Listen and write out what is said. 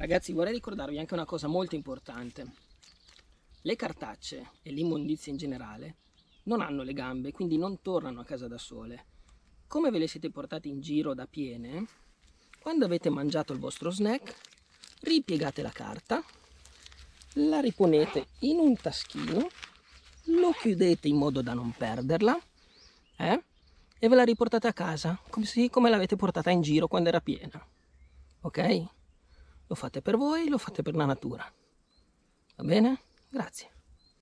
Ragazzi, vorrei ricordarvi anche una cosa molto importante. Le cartacce e l'immondizia in generale non hanno le gambe, quindi non tornano a casa da sole. Come ve le siete portate in giro da piene, quando avete mangiato il vostro snack, ripiegate la carta, la riponete in un taschino, lo chiudete in modo da non perderla, eh? e ve la riportate a casa, come, se, come l'avete portata in giro quando era piena. Ok? Lo fate per voi, lo fate per la natura. Va bene? Grazie.